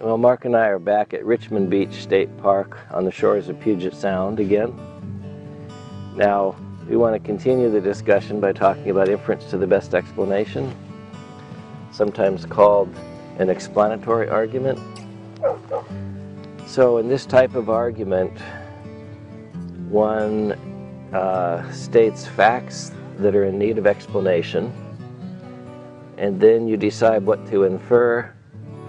Well, Mark and I are back at Richmond Beach State Park on the shores of Puget Sound again. Now, we want to continue the discussion by talking about inference to the best explanation, sometimes called an explanatory argument. So, in this type of argument, one uh, states facts that are in need of explanation, and then you decide what to infer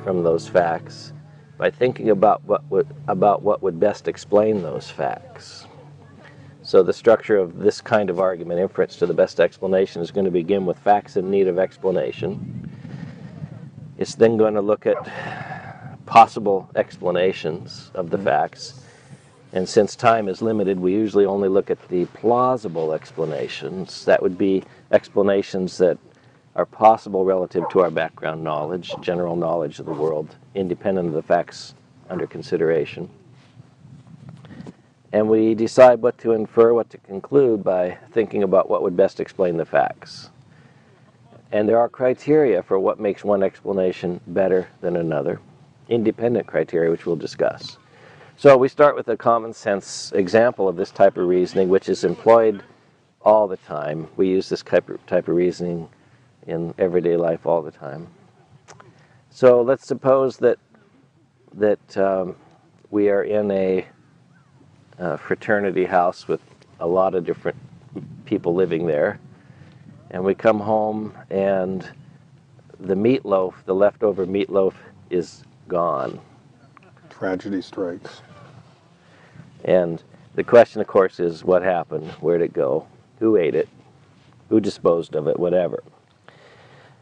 from those facts by thinking about what would, about what would best explain those facts. So the structure of this kind of argument, inference to the best explanation, is going to begin with facts in need of explanation. It's then going to look at possible explanations of the mm-hmm. facts. And since time is limited, we usually only look at the plausible explanations. That would be explanations that are possible relative to our background knowledge, general knowledge of the world, independent of the facts under consideration. And we decide what to infer, what to conclude by thinking about what would best explain the facts. And there are criteria for what makes one explanation better than another, independent criteria, which we'll discuss. So we start with a common sense example of this type of reasoning, which is employed all the time. We use this type of, type of reasoning in everyday life all the time. So let's suppose that that um, we are in a, a fraternity house with a lot of different people living there, and we come home and the meatloaf, the leftover meatloaf, is gone. Tragedy strikes. And the question, of course, is what happened? Where'd it go? Who ate it? Who disposed of it? Whatever.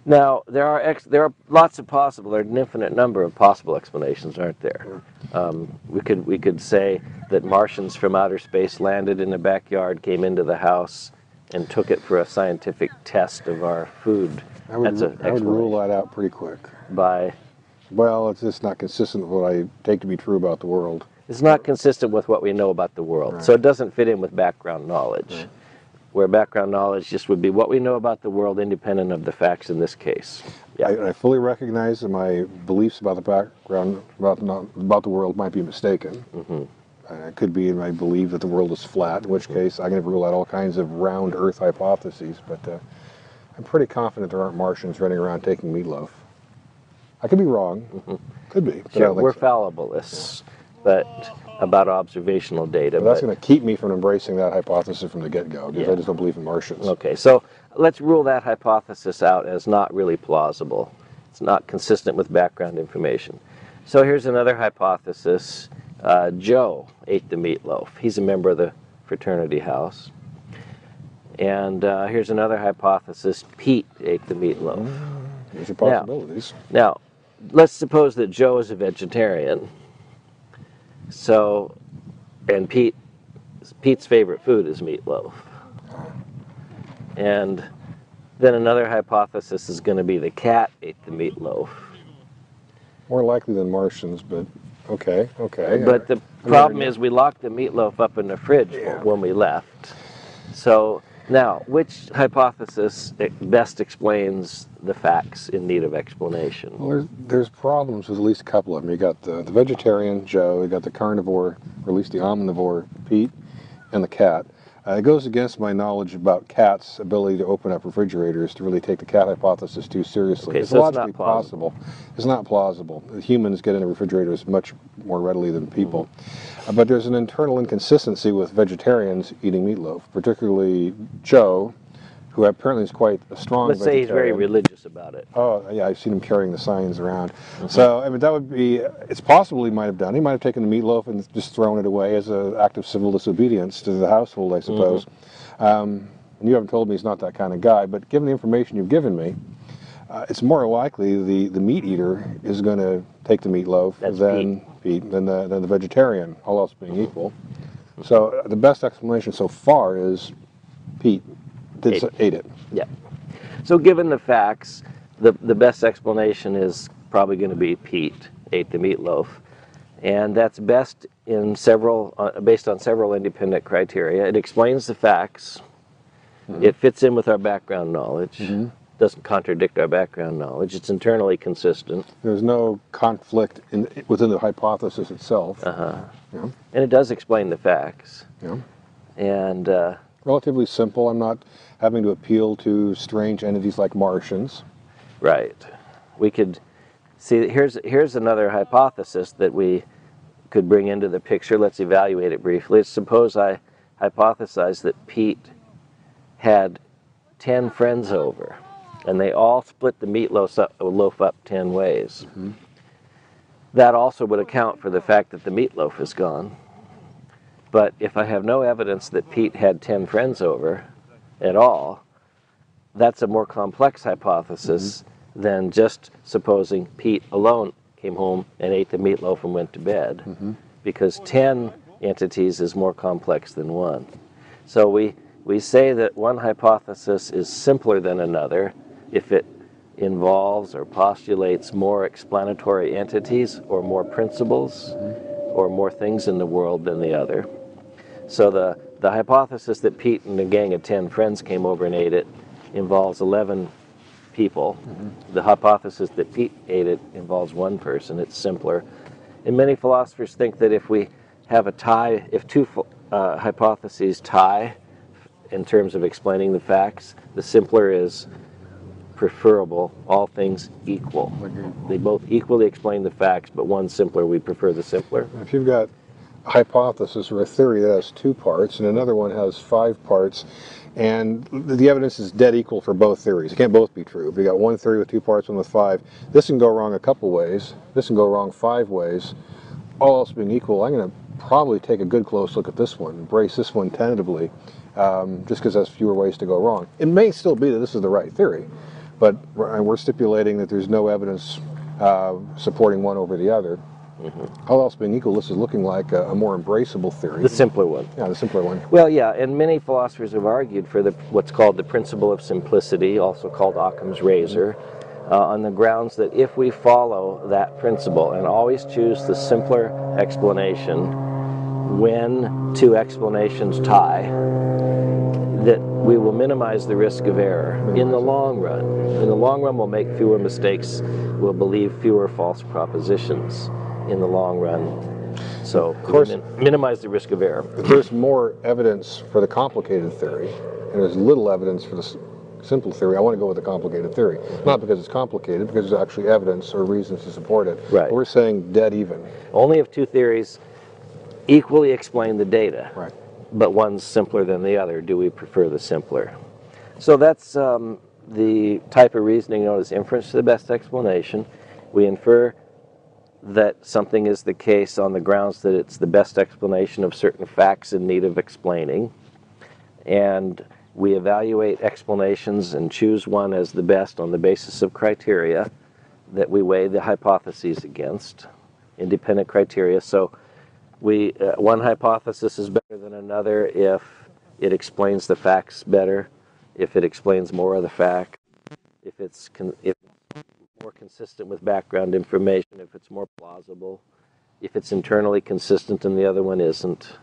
Now, there are, ex- there are lots of possible, there are an infinite number of possible explanations, aren't there? Um, we, could, we could say that Martians from outer space landed in the backyard, came into the house, and took it for a scientific test of our food. I would, That's an I would rule that out pretty quick. By, Well, it's just not consistent with what I take to be true about the world. it's not consistent with what we know about the world, so it doesn't fit in with background knowledge. Where background knowledge just would be what we know about the world independent of the facts in this case. Yeah. I, I fully recognize that my beliefs about the background about the, about the world might be mistaken. Mm-hmm. Uh, it could be and I believe that the world is flat, in which case I can rule out all kinds of round Earth hypotheses. But uh, I'm pretty confident there aren't Martians running around taking meatloaf. I could be wrong. Could be. But Mm-hmm. Sure, we're so. fallibilists, but about observational data. But that's going to keep me from embracing that hypothesis from the get-go because Yeah. I just don't believe in Martians. Okay, so let's rule that hypothesis out as not really plausible. It's not consistent with background information. So here's another hypothesis. Uh, Joe ate the meatloaf. He's a member of the fraternity house. And uh, here's another hypothesis. Pete ate the meatloaf. There's your possibilities. Now, let's suppose that Joe is a vegetarian. So, and Pete, Pete's favorite food is meatloaf. And then another hypothesis is going to be the cat ate the meatloaf. More likely than Martians, but okay, okay. But the problem is we locked the meatloaf up in the fridge Yeah. when we left. So now, which hypothesis best explains the facts in need of explanation? Well, there's, there's problems with at least a couple of them. You got the, the vegetarian Joe, you got the carnivore, or at least the omnivore Pete, and the cat. Uh, it goes against my knowledge about cats' ability to open up refrigerators to really take the cat hypothesis too seriously. Okay, it's so it's not logically plausible. possible. It's not plausible. Humans get into refrigerators much more readily than people. Uh, but there's an internal inconsistency with vegetarians eating meatloaf, particularly Joe, who apparently is quite a strong Let's say he's very religious about it. Oh, yeah, I've seen him carrying the signs around. So, I mean, that would be, it's possible he might have done. He might have taken the meatloaf and just thrown it away as an act of civil disobedience to the household, I suppose. Um, and you haven't told me he's not that kind of guy, but given the information you've given me, uh, it's more likely the, the meat eater is going to take the meatloaf That's than Pete, than the, than the vegetarian, all else being equal. So, uh, the best explanation so far is Pete did, Ate. s- ate it. Yeah. So given the facts, the, the best explanation is probably going to be Pete ate the meatloaf. And that's best in several, uh, based on several independent criteria. It explains the facts. It fits in with our background knowledge. doesn't contradict our background knowledge. It's internally consistent. There's no conflict in, within the hypothesis itself. Uh-huh. Yeah. And it does explain the facts. Yeah. And uh, Relatively simple. I'm not having to appeal to strange entities like Martians. right, we could see. Here's here's another hypothesis that we could bring into the picture. Let's evaluate it briefly. Suppose I hypothesize that Pete had ten friends over, and they all split the meatloaf up, loaf up ten ways. Mm-hmm. That also would account for the fact that the meatloaf is gone. But if I have no evidence that Pete had 10 friends over at all, that's a more complex hypothesis mm-hmm. than just supposing Pete alone came home and ate the meatloaf and went to bed. Mm-hmm. Because 10 entities is more complex than one. So we, we say that one hypothesis is simpler than another if it involves or postulates more explanatory entities or more principles mm-hmm. or more things in the world than the other. So the, the hypothesis that Pete and a gang of 10 friends came over and ate it involves 11 people. The hypothesis that Pete ate it involves one person. It's simpler. And many philosophers think that if we have a tie, if two uh, hypotheses tie in terms of explaining the facts, the simpler is preferable, all things equal. They both equally explain the facts, but one simpler, we prefer the simpler. If you've got a hypothesis or a theory that has two parts and another one has five parts, and the evidence is dead equal for both theories. It can't both be true. If you got one theory with two parts, one with five, this can go wrong a couple ways. This can go wrong five ways. All else being equal, I'm going to probably take a good close look at this one, embrace this one tentatively, um, just because there's fewer ways to go wrong. It may still be that this is the right theory, but we're we're stipulating that there's no evidence uh, supporting one over the other. All else being equal, this is looking like a, a more embraceable theory. The simpler one. yeah, the simpler one. Well, yeah, and many philosophers have argued for the what's called the principle of simplicity, also called Occam's razor, uh, on the grounds that if we follow that principle and always choose the simpler explanation when two explanations tie, that we will minimize the risk of error in the long run. In the long run, we'll make fewer mistakes, we'll believe fewer false propositions in the long run. So, of course- minimize the risk of error. There's more evidence for the complicated theory, and there's little evidence for the s- simple theory, I want to go with the complicated theory. Not because it's complicated, because there's actually evidence or reasons to support it. Right. We're saying dead even. Only if two theories equally explain the data, Right. but one's simpler than the other, do we prefer the simpler? So that's um, the type of reasoning known as inference to the best explanation. We infer that something is the case on the grounds that it's the best explanation of certain facts in need of explaining. And we evaluate explanations and choose one as the best on the basis of criteria that we weigh the hypotheses against, independent criteria. So we uh, one hypothesis is better than another if it explains the facts better, if it explains more of the fact, if it's if it's more consistent with background information, if it's more plausible, if it's internally consistent and the other one isn't.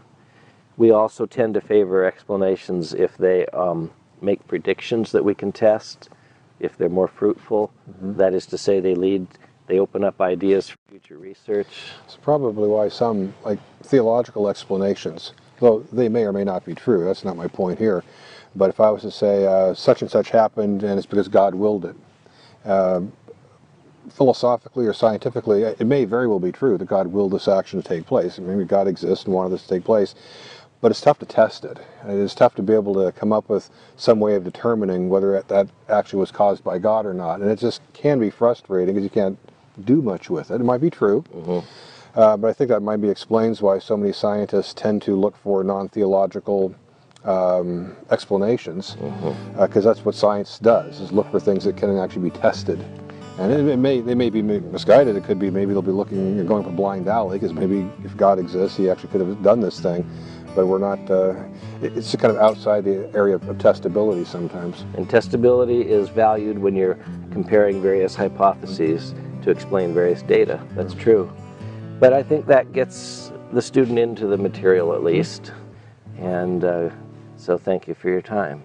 We also tend to favor explanations if they um, make predictions that we can test, if they're more fruitful. That is to say, they lead, they open up ideas for future research. It's probably why some, like theological explanations, though they may or may not be true, that's not my point here. But if I was to say uh, such and such happened and it's because God willed it, uh, philosophically or scientifically, it may very well be true that God willed this action to take place. Maybe God exists and wanted this to take place. But it's tough to test it. And It's tough to be able to come up with some way of determining whether that actually was caused by God or not. And it just can be frustrating because you can't do much with it. It might be true, uh, but I think that might be explains why so many scientists tend to look for non-theological um, explanations, because that's what science does: is look for things that can actually be tested. And it, may they may be misguided. It could be maybe they'll be looking going for blind alley because maybe if God exists, He actually could have done this thing. But we're not. Uh, it's kind of outside the area of, of testability sometimes. And testability is valued when you're comparing various hypotheses to explain various data. That's true. But I think that gets the student into the material at least. And uh, so thank you for your time.